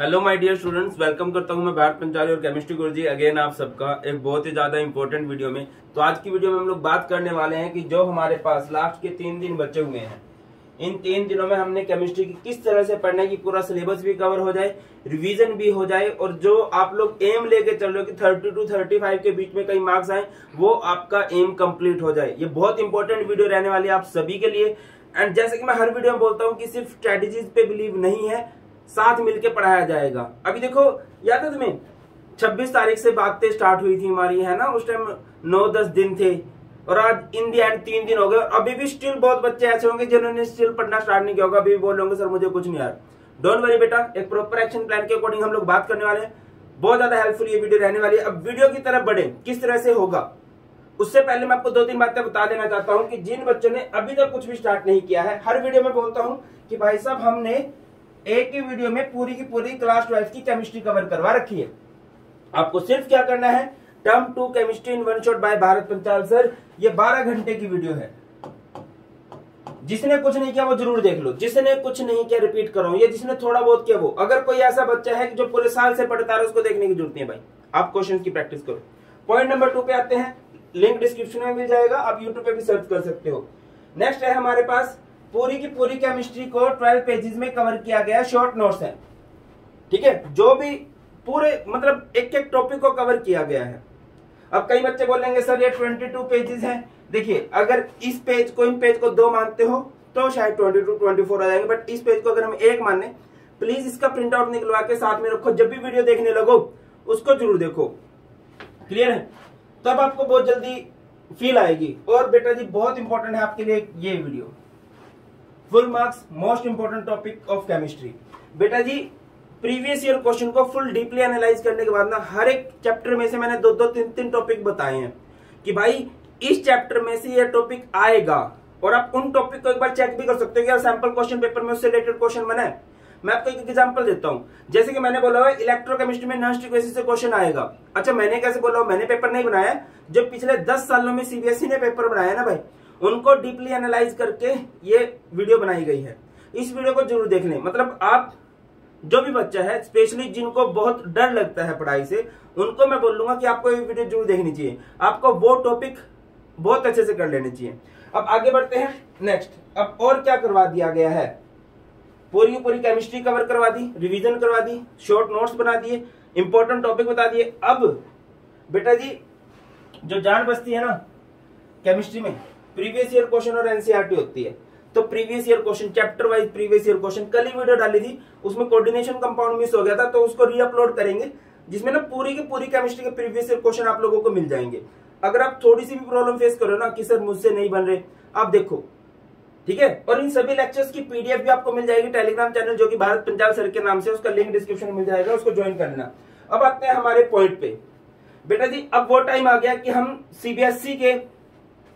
Hello my dear students welcome करता हूँ मैं भारत पंचाली और केमिस्ट्री गुरुजी अगेन आप सबका एक बहुत ही ज़्यादा इंपॉर्टेंट वीडियो में। तो आज की वीडियो में हम लोग बात करने वाले हैं कि जो हमारे पास लास्ट के तीन दिन बचे हुए हैं, इन तीन दिनों में हमने केमिस्ट्री की किस तरह से पढ़ना कि पूरा सिलेबस भी कवर हो जाए रिवीजन भी हो जाए, और जो आप लोग एम लेके चल रहे हो कि थर्टी टू थर्टी फाइव के बीच में कई मार्क्स आए, वो आपका एम कंप्लीट हो जाए। ये बहुत इंपॉर्टेंट वीडियो रहने वाली है आप सभी के लिए। एंड जैसे कि मैं हर वीडियो में बोलता हूँ कि सिर्फ़ स्ट्रेटेजीज पे बिलीव नहीं है साथ मिलके पढ़ाया जाएगा। अभी देखो, याद है तुम्हें? 26 तारीख से बातें स्टार्ट हुई थी हमारी, है ना? उस टाइम नौ दस दिन थे और आज इन दी एंड तीन दिन हो गए। अभी भी स्टिल बहुत बच्चे ऐसे होंगे जिन्होंने स्टिल पढ़ना स्टार्ट नहीं किया होगा। अभी भी बोल सर, मुझे कुछ नहीं यार। डोंट वरी बेटा, एक प्रॉपर एक्शन प्लान के अकॉर्डिंग हम लोग बात करने वाले हैं। बहुत ज़्यादा हेल्पफुल ये वीडियो रहने वाली है। अब वीडियो की तरफ़ बढ़े। किस तरह से होगा? उससे पहले मैं आपको दो तीन बातें बता देना चाहता हूँ कि जिन बच्चों ने अभी तक कुछ भी स्टार्ट नहीं किया है, हर वीडियो में बोलता हूँ कि भाई साहब, हमने एक ही वीडियो में पूरी की पूरी क्लास ट्वेल्थ की केमिस्ट्री कवर करवा रखी है। आपको सिर्फ़ क्या करना है? Term two chemistry in one shot by Bharat Panchal sir ये 12 घंटे की वीडियो है। जिसने कुछ नहीं किया, वो ज़रूर देख लो। जिसने कुछ नहीं किया रिपीट करो। ये जिसने थोड़ा बहुत किया, वो। अगर कोई ऐसा बच्चा है कि जो पूरे साल से पढ़ता है उसको देखने की ज़रूरत नहीं भाई। आप क्वेश्चन की प्रैक्टिस करो। पॉइंट नंबर टू पे आते हैं। लिंक डिस्क्रिप्शन में मिल जाएगा। आप यूट्यूब पे भी सर्च कर सकते हो। नेक्स्ट है हमारे पास पूरी की पूरी केमिस्ट्री को ट्वेल्व पेजेस में कवर किया गया शॉर्ट नोट्स है। ठीक है? जो भी पूरे मतलब एक एक टॉपिक को कवर किया गया है। अब कई बच्चे बोलेंगे, सर, ये 22 पेजेस हैं। देखिए, अगर इस पेज को, इन पेज को दो मानते हो तो शायद 22 24 आ जाएँगे। बट इस पेज को अगर हम एक माने प्लीज़ इसका प्रिंट आउट निकलवा के साथ में रखो। जब भी वीडियो देखने लगो, उसको ज़रूर देखो। क्लियर है? तब आपको बहुत जल्दी फील आएगी। और बेटा जी, बहुत इंपॉर्टेंट है आपके लिए ये video full marks most important topic of chemistry बेटा जी प्रीवियस ईयर क्वेश्चन को फुल डीपली एनालाइज करने के बाद ना, हर एक चैप्टर में से मैंने दो दो, तीन तीन टॉपिक बताए हैं कि भाई, इस चैप्टर में से ये टॉपिक आएगा और आप उन टॉपिक को एक बार चेक भी कर सकते हो सैंपल क्वेश्चन पेपर में उससे रिलेटेड क्वेश्चन बना मैं आपको एक एग्जांपल देता हूँ। जैसे कि मैंने बोला हुआ इलेक्ट्रोकेमिस्ट्री में स्टिक बेसिस से क्वेश्चन आएगा। अच्छा मैंने कैसे बोला, मैंने पेपर नहीं बनाया। जो पिछले दस सालों में सीबीएसई e ने पेपर बनाया ना भाई उनको डीपली एनालाइज करके ये वीडियो बनाई गई है। इस वीडियो को ज़रूर देख मतलब आप जो भी बच्चा है, स्पेशली जिनको बहुत डर लगता है पढ़ाई से, उनको मैं बोलूँगा कि आपको ये वीडियो ज़रूर देखनी चाहिए। आपको वो टॉपिक बहुत अच्छे से कर लेने चाहिए। अब आगे बढ़ते हैं। नेक्स्ट अब और क्या करवा दिया गया है? पूरी पूरी केमिस्ट्री कवर करवा दी रिवीजन करवा दी शॉर्ट नोट्स बना दिए इंपॉर्टेंट टॉपिक बता दिए। अब बेटा जी, जो जान बसती है ना केमिस्ट्री में प्रीवियस ईयर क्वेश्चन और एनसीआरटी e होती है। तो previous year question chapter wise previous year question कल ही वीडियो डाली थी, उसमें कोऑर्डिनेशन कंपाउंड मिस हो गया था तो उसको रीअपलोड करेंगे, जिसमें ना पूरी की पूरी केमिस्ट्री के प्रीवियस ईयर क्वेश्चन आप लोगों को मिल जाएँगे। अगर आप थोड़ी सी भी प्रॉब्लम फेस करो ना, कि सर मुझसे नहीं बन रहे, आप देखो, ठीक है? और इन सभी लेक्चर्स की पीडीएफ भी आपको मिल जाएगी टेलीग्राम चैनल जो कि भारत पंजाब सर के नाम से उसका लिंक डिस्क्रिप्शन में मिल जाएगा, उसको ज्वाइन कर लेना अब आते हैं हमारे पॉइंट पे। बेटा जी, अब वो टाइम आ गया कि हम सीबीएसई के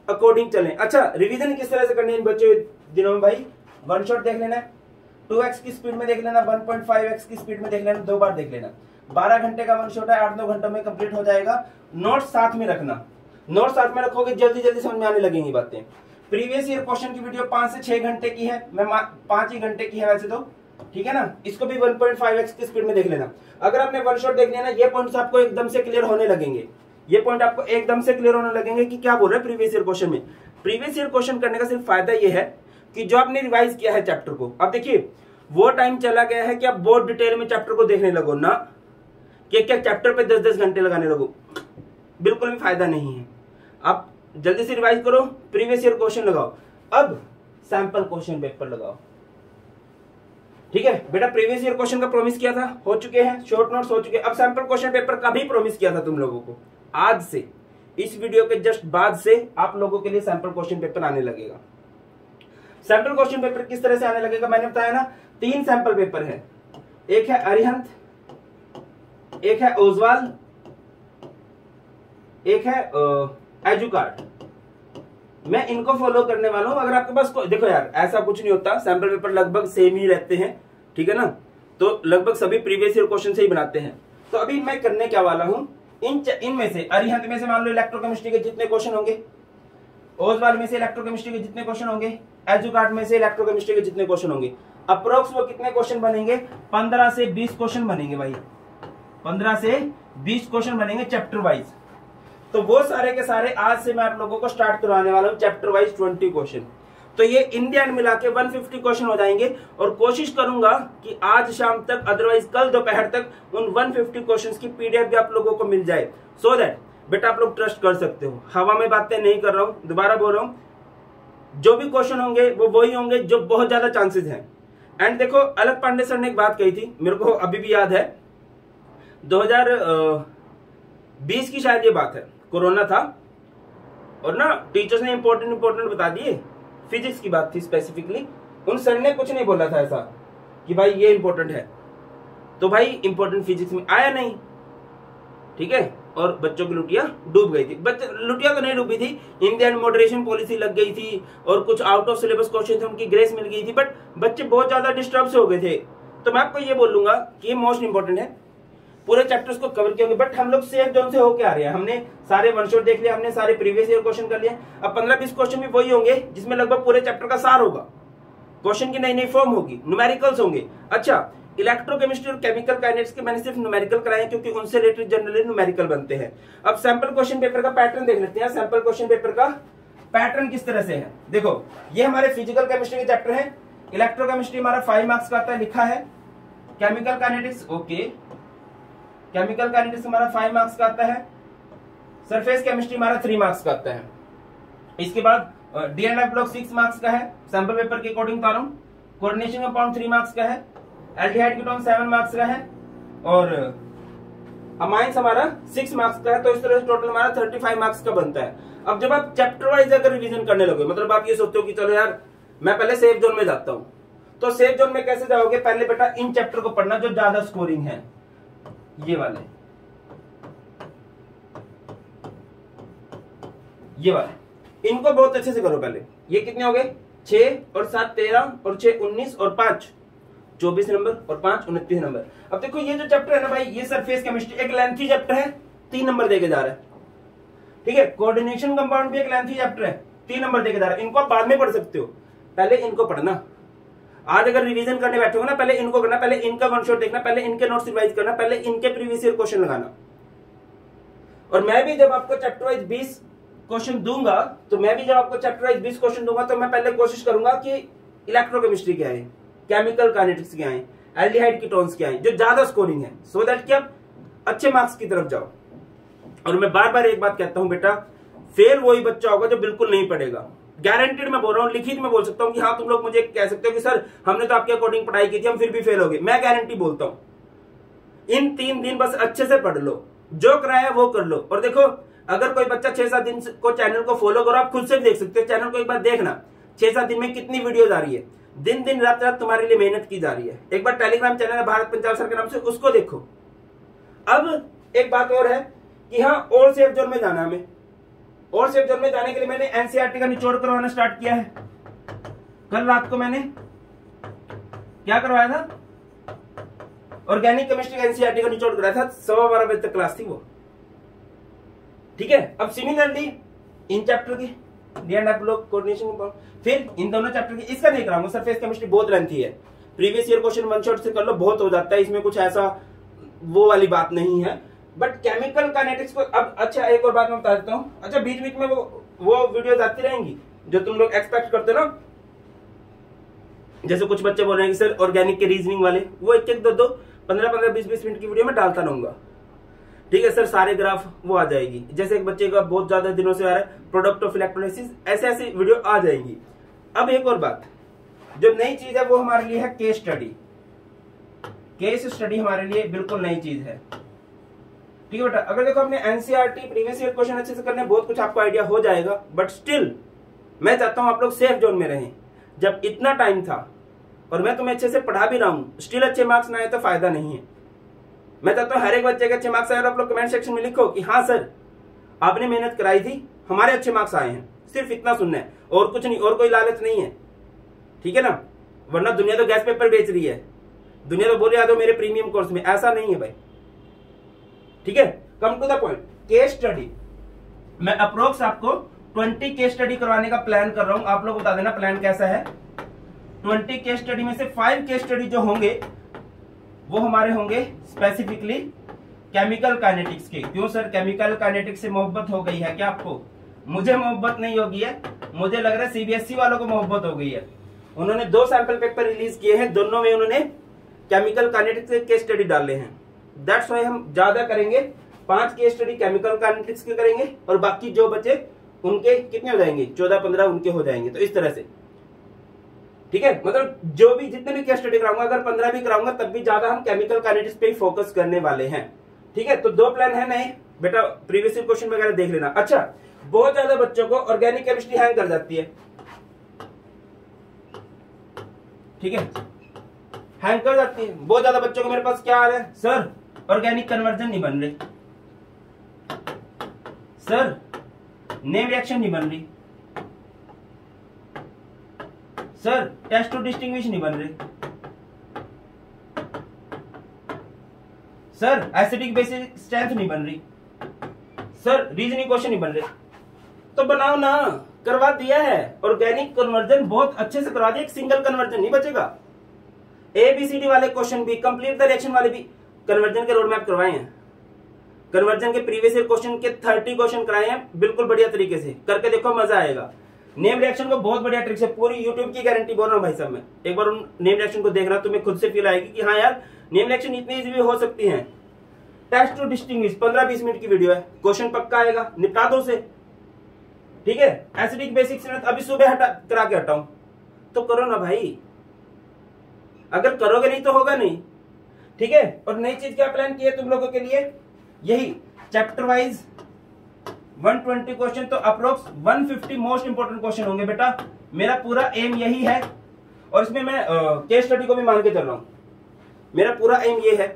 अकॉर्डिंग चले। अच्छा रिवीजन किस तरह से करनी है बच्चों दिनों में भाई? वन शॉट देख लेना टू एक्स की स्पीड में देख लेना वन पॉइंट फाइव एक्स की स्पीड में देख लेना, दो बार देख लेना। बारह घंटे का वन शॉट है, आठ नौ घंटों में कंप्लीट हो जाएगा। नोट साथ में रखना। नोट साथ में रखोगे जल्दी जल्दी समझ में आने लगेंगी बातें। प्रीवियस ईयर क्वेश्चन की वीडियो पाँच से छह घंटे की है। मैं पाँच ही घंटे की है वैसे तो। ठीक है ना? इसको भी 1.5x की स्पीड में देख लेना। अगर आपने वन शॉट देख लिया ना, ये पॉइंट्स आपको एकदम से क्लियर होने लगेंगे। ये पॉइंट आपको एकदम से क्लियर होने लगेंगे कि क्या बोल रहे हैं प्रीवियस ईयर क्वेश्चन में। प्रीवियस ईयर क्वेश्चन करने का सिर्फ़ फ़ायदा ये है कि जो आपने रिवाइज किया है चैप्टर को, अब देखिए, वो टाइम चला गया है कि आप बहुत डिटेल में चैप्टर को देखने लगो ना, कि क्या चैप्टर पे दस दस घंटे लगाने लगो। बिल्कुल भी फ़ायदा नहीं है। आप जल्दी से रिवाइज करो प्रीवियस ईयर क्वेश्चन लगाओ। अब सैंपल क्वेश्चन पेपर लगाओ। ठीक है? बेटा प्रीवियस ईयर क्वेश्चन का प्रॉमिस किया था? हो चुके हैं शॉर्ट नोट्स हो चुके हैं। अब सैंपल क्वेश्चन पेपर का भी प्रॉमिस किया था तुम लोगों को। आज से, इस वीडियो के जस्ट बाद से आप लोगों के लिए सैंपल क्वेश्चन पेपर आने लगेगा। सैंपल क्वेश्चन पेपर किस तरह से आने लगेगा? मैंने बताया ना, तीन सैंपल पेपर है। एक है अरिहंत, एक है ओजवाल, एक है एजुकार्ड। मैं इनको फॉलो करने वाला हूँ, अगर आपके पास देखो यार, ऐसा कुछ नहीं होता। सैंपल पेपर लगभग सेम ही रहते हैं, ठीक है ना? तो लगभग सभी प्रीवियस ईयर क्वेश्चन से ही बनाते हैं। तो अभी मैं करने क्या वाला हूँ? इन इनमें से, अरिहंत में से मान लो इलेक्ट्रोकेमिस्ट्री के जितने क्वेश्चन होंगे ओजवाल में से इलेक्ट्रोकेमिस्ट्री के जितने क्वेश्चन होंगे एजुकार्ड में से इलेक्ट्रोकेमिस्ट्री के जितने क्वेश्चन होंगे अप्रोक्स वो कितने क्वेश्चन बनेंगे? पंद्रह से बीस क्वेश्चन बनेंगे भाई। पंद्रह से बीस क्वेश्चन बनेंगे चैप्टर वाइज तो वो सारे के सारे आज से मैं आप लोगों को स्टार्ट करवाने वाला हूँ चैप्टर वाइज ट्वेंटी क्वेश्चन तो ये इंडियन मिला के 150 क्वेश्चन हो जाएँगे। और कोशिश करूँगा कि आज शाम तक अदरवाइज़ कल दोपहर तक उन 150 क्वेश्चंस की पीडीएफ भी आप लोगों को मिल जाए। सो so दैट बेटा आप लोग ट्रस्ट कर सकते हो। हवा में बातें नहीं कर रहा हूँ, दोबारा बोल रहा हूँ। जो भी क्वेश्चन होंगे, वो वही होंगे जो बहुत ज़्यादा चांसेस हैं। एंड देखो, अलग पांडे सर ने एक बात कही थी, मेरे को अभी भी याद है। 2020 की शायद ये बात है, कोरोना था। और ना टीचर्स ने इंपॉर्टेंट इंपॉर्टेंट बता दिए। फिजिक्स की बात थी स्पेसिफिकली उन सर ने कुछ नहीं बोला था ऐसा कि भाई ये इंपॉर्टेंट है। तो भाई इंपॉर्टेंट फिजिक्स में आया नहीं। ठीक है? और बच्चों की लुटिया डूब गई थी। बच्चे, लुटिया तो नहीं डूबी थी। इंडियन मॉडरेशन पॉलिसी लग गई थी और कुछ आउट ऑफ़ सिलेबस क्वेश्चन थे, उनकी ग्रेस मिल गई थी। बट बच्चे बहुत ज़्यादा डिस्टर्ब से हो गए थे। तो मैं आपको ये बोलूँगा कि ये मोस्ट इंपॉर्टेंट है। पूरे चैप्टर्स को कवर किया बट हम लोग सेफ़ जोन से होके आ रहे हैं। हमने सारे वन शॉट देख लिया, हमने सारे प्रीवियस ईयर क्वेश्चन कर लिया अब पंद्रह बीस क्वेश्चन भी वही होंगे, जिसमें लगभग पूरे चैप्टर का सार होगा। क्वेश्चन की नई नई फॉर्म होगी न्यूमेरिकल्स होंगे। अच्छा इलेक्ट्रोकेमिस्ट्री और केमिकल काइनेटिक्स के मैंने सिर्फ़ न्यूमेरिकल कराए क्योंकि उनसे रिलेटेड जनरली न्यूमेरिकल बनते हैं। अब सैंपल क्वेश्चन पेपर का पैटर्न देख लेते हैं। सैंपल क्वेश्चन पेपर का पैटर्न किस तरह से है? देखो, ये हमारे फ़िज़िकल केमिस्ट्री के चैप्टर है। इलेक्ट्रोकेमिस्ट्री हमारा फाइव मार्क्स का आता है, लिखा है। Chemical kinetics okay chemical kinetics हमारा फाइव मार्क्स का आता है। सरफेस केमिस्ट्री हमारा थ्री मार्क्स का आता है। इसके बाद डीएनएफ ब्लॉक सिक्स मार्क्स का है। सैंपल पेपर के अकॉर्डिंग बता रहा हूँ कोऑर्डिनेशन थ्री मार्क्स का है। एल्डिहाइड कीटोन सेवन मार्क्स का है। और अमाइंस हमारा सिक्स मार्क्स का है। तो इस तरह से टोटल हमारा थर्टी फाइव मार्क्स का बनता है। अब जब आप चैप्टर वाइज अगर रिविजन करने लगे मतलब आप ये सोचते हो कि चलो यार, मैं पहले सेफ़ जोन में जाता हूँ। तो सेफ़ जोन में कैसे जाओगे? पहले बेटा इन चैप्टर को पढ़ना जो ज़्यादा स्कोरिंग है। ये वाले। ये वाले। इनको बहुत अच्छे से करो पहले। ये कितने हो गए? छह और सात तेरह और छह उन्नीस और पाँच। चौबीस नंबर और पाँच उनतीस नंबर। अब देखो, ये जो चैप्टर है ना भाई, ये सरफेस केमिस्ट्री एक लेंथी चैप्टर है, तीन नंबर देके जा रहा है। ठीक है? कोऑर्डिनेशन कंपाउंड भी एक लेंथी चैप्टर है, तीन नंबर देके जा रहा है। इनको आप बाद में पढ़ सकते हो। पहले इनको पढ़ना। आज अगर रिवीजन करने बैठे हो ना, पहले इनको करना, पहले इनका वन शॉट देखना, पहले इनके नोट्स रिवाइज करना, पहले इनके प्रीवियस ईयर क्वेश्चन लगाना। और मैं भी जब आपको चैप्टर वाइज बीस क्वेश्चन दूँगा तो मैं भी जब आपको चैप्टर वाइज बीस क्वेश्चन दूँगा तो मैं पहले कोशिश करूँगा कि इलेक्ट्रोकेमिस्ट्री क्या है केमिकल काइनेटिक्स क्या है एल्डिहाइड कीटोन्स क्या है, जो ज़्यादा स्कोरिंग है। सो दैट कि आप अच्छे मार्क्स की तरफ़ जाओ। और मैं बार बार एक बात कहता हूँ बेटा फेल वही बच्चा होगा जो बिल्कुल नहीं पढ़ेगा। गारंटेड मैं बोल रहा हूँ, लिखित में बोल सकता हूँ कि हाँ तुम लोग मुझे कह सकते हो कि सर, हमने तो आपके अकॉर्डिंग पढ़ाई की थी, हम फिर भी फेल हो गए। मैं गारंटी बोलता हूँ। इन तीन दिन बस अच्छे से पढ़ लो। जो कराया वो कर लो। और देखो, अगर कोई बच्चा छह सात दिन को चैनल को फॉलो करो, आप खुद से देख सकते हो। चैनल को एक बार देखना। छह सात दिन में कितनी वीडियो आ रही है। दिन दिन रात रात तुम्हारे लिए मेहनत की जा रही है। एक बार टेलीग्राम चैनल है, भारत पंचाल सर के नाम से, उसको देखो। अब एक बात और है कि हाँ और सेफ़ जोन में जाना हमें। और सेफ़ जोन में जाने के लिए मैंने एनसीआरटी का निचोड़ करवाना स्टार्ट किया है। कल रात को मैंने क्या करवाया था? ऑर्गेनिक केमिस्ट्री का एनसीआरटी का निचोड़ कराया था। सवा बारह बजे तक क्लास थी वो। ठीक है? अब सिमिलरली इन चैप्टर की कोऑर्डिनेशन फिर इन दोनों चैप्टर की, इसका नहीं कराऊँगा। सरफेस केमिस्ट्री बहुत लेंथी है। Previous year question one shot से कर लो, बहुत हो जाता है। इसमें कुछ ऐसा वो वाली बात नहीं है। बट केमिकल काइनेटिक्स को अब अच्छा एक और बात मैं बता देता हूँ। अच्छा बीच बीच में वो वो वीडियोस आती रहेंगी, जो तुम लोग एक्सपेक्ट करते हो ना? जैसे कुछ बच्चे बोल रहे हैं कि सर ऑर्गेनिक के रीजनिंग वाले, वो एक एक दो दो पंद्रह पंद्रह बीस बीस मिनट की वीडियो में डालता रहूँगा। ठीक है सर, सारे ग्राफ वो आ जाएगी। जैसे एक बच्चे का बहुत ज़्यादा दिनों से आ रहा है प्रोडक्ट ऑफ़ इलेक्ट्रोलिसिस ऐसे ऐसी वीडियो आ जाएगी। अब एक और बात, जो नई चीज़ है वो हमारे लिए है केस स्टडी केस स्टडी हमारे लिए बिल्कुल नई चीज़ है। ठीक है बेटा? अगर देखो आपने एनसीआरटी प्रीवियस ईयर क्वेश्चन अच्छे से करने, बहुत कुछ आपको आइडिया हो जाएगा बट स्टिल मैं चाहता हूँ आप लोग सेफ़ जोन में रहें। जब इतना टाइम था, और मैं तुम्हें अच्छे से पढ़ा भी रहा हूँ स्टिल अच्छे मार्क्स ना आए तो फ़ायदा नहीं है। मैं चाहता हूँ हर एक बच्चे के अच्छे मार्क्स आए और आप लोग कमेंट सेक्शन में लिखो कि हाँ सर आपने मेहनत कराई थी, हमारे अच्छे मार्क्स आए हैं। सिर्फ़ इतना सुनना है, और कुछ नहीं, और कोई लालच नहीं है। ठीक है ना? वरना दुनिया तो गैस पेपर बेच रही है। दुनिया तो बोले आ दो मेरे प्रीमियम कोर्स में। ऐसा नहीं है भाई। ठीक है? Come to the point case study मैं अप्रोक्स आपको 20 केस स्टडी करवाने का प्लान कर रहा हूँ। आप लोग बता देना प्लान कैसा है। ट्वेंटी केस स्टडी में से फाइव केस स्टडी जो होंगे, वो हमारे होंगे स्पेसिफिकली केमिकल काइनेटिक्स के। क्यों सर केमिकल काइनेटिक्स से मोहब्बत हो गई है क्या आपको? मुझे मोहब्बत नहीं होगी है। मुझे लग रहा है सीबीएसई e वालों को मोहब्बत हो गई है। उन्होंने दो सैंपल पेपर रिलीज़ किए हैं। दोनों में उन्होंने केमिकल काइनेटिक्स के स्टडी डाले हैं। दैट्स वाई हम ज़्यादा करेंगे। पाँच केस स्टडी केमिकल काइनेटिक्स के करेंगे और बाकी जो बचे, उनके कितने हो जाएँगे? चौदह, पंद्रह उनके हो जाएँगे। तो इस तरह से। ठीक है? मतलब जो भी जितने भी केस स्टडी कराऊँगा, अगर पंद्रह भी कराऊँगा, तब भी ज़्यादा हम केमिकल काइनेटिक्स पे ही फोकस करने वाले हैं। ठीक है? तो दो प्लान है नहीं बेटा प्रीवियस क्वेश्चन वगैरह देख लेना। अच्छा बहुत ज़्यादा बच्चों को ऑर्गेनिक केमिस्ट्री हैंग कर जाती है। ठीक है? हैंग कर जाती है। बहुत ज़्यादा बच्चों को मेरे पास क्या आ रहा है? सर ऑर्गेनिक कन्वर्जन नहीं बन रही। सर नेम रिएक्शन नहीं बन रही। सर टेस्ट टू डिस्टिंग्विश नहीं बन रही। सर एसिडिक बेसिक स्ट्रेंथ नहीं बन रही। सर रीजनिंग क्वेश्चन नहीं बन रहे। तो बनाओ ना, करवा दिया है। ऑर्गेनिक कन्वर्जन बहुत अच्छे से करवा दिया, एक सिंगल कन्वर्जन नहीं बचेगा। ए बी सी डी वाले क्वेश्चन भी कंप्लीट द रिएक्शन वाले भी। कन्वर्जन के रोड मैप करवाए हैं। कन्वर्जन के प्रीवियस ईयर क्वेश्चन के थर्टी क्वेश्चन कराए हैं, बिल्कुल बढ़िया तरीके से। करके देखो, मज़ा आएगा। नेम रिएक्शन को बहुत बढ़िया ट्रिक से, पूरी यूट्यूब की गारंटी बोल रहा हूँ भाई साहब मैं। एक बार उन नेम रिएक्शन को देखना तुम्हें खुद से फील आएगी कि हाँ यार नेम रिएक्शन इतनी इजी हो सकती है। टेस्ट टू डिस्टिंग पंद्रह बीस मिनट की वीडियो है। क्वेश्चन पक्का आएगा, निपटा दो से ठीक है? एसिडिक बेसिक अभी सुबह हटा, करा के हटाऊ। तो करो ना भाई। अगर करोगे नहीं तो होगा नहीं। ठीक है? और नई चीज़ क्या प्लान की है तुम लोगों के लिए? यही चैप्टर वाइज 120 क्वेश्चन तो अप्रोक्स 150 मोस्ट इंपोर्टेंट क्वेश्चन होंगे बेटा। मेरा पूरा एम यही है। और इसमें मैं केस स्टडी को भी मान के चल रहा हूँ। मेरा पूरा एम ये है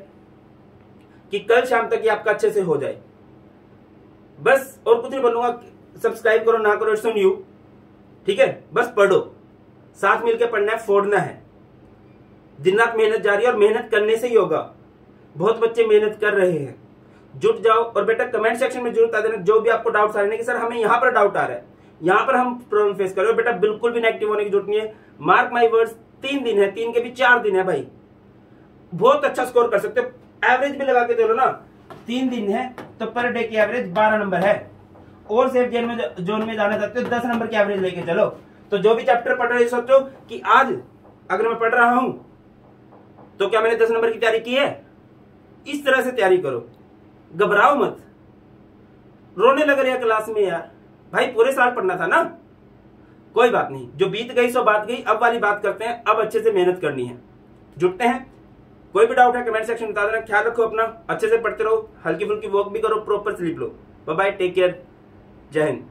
कि कल शाम तक ये आपका अच्छे से हो जाए। बस, और कुछ नहीं बोलूँगा सब्सक्राइब करो, ना करो सुन यू ठीक है? बस पढ़ो। साथ मिलकर पढ़ना है, फोड़ना है। दिन रात मेहनत जारी है और मेहनत करने से ही होगा। बहुत बच्चे मेहनत कर रहे हैं। जुट जाओ और बेटा कमेंट सेक्शन में ज़रूर बता देना, जो भी आपको डाउट आ रहे हैं। कि सर हमें यहाँ पर डाउट आ रहा है। यहाँ पर हम प्रॉब्लम फेस कर रहे हो। बेटा बिल्कुल भी नेगेटिव होने की ज़रूरत नहीं है। मार्क माई वर्ड्स तीन दिन है, तीन के भी चार दिन है भाई। बहुत अच्छा स्कोर कर सकते हो। एवरेज भी लगा के चलो ना। तीन दिन है तो पर डे की एवरेज बारह नंबर है। और सेफ़ जोन में जोन में जाना चाहते हो, दस नंबर की एवरेज लेके चलो। तो जो भी चैप्टर पढ़ रहे सोचो कि आज अगर मैं पढ़ रहा हूँ तो क्या मैंने दस नंबर की तैयारी की है? इस तरह से तैयारी करो। घबराओ मत। रोने लग रहे क्लास में यार। भाई, पूरे साल पढ़ना था ना? कोई बात नहीं। जो बीत गई, सो बात गई। अब वाली बात करते हैं। अब अच्छे से मेहनत करनी है। जुटते हैं। कोई भी डाउट है कमेंट सेक्शन में बता देना। ख्याल रखो अपना। अच्छे से पढ़ते रहो। हल्की फुल्की वर्क भी करो। प्रॉपर स्लीप लो। बाय टेक केयर जय हिंद।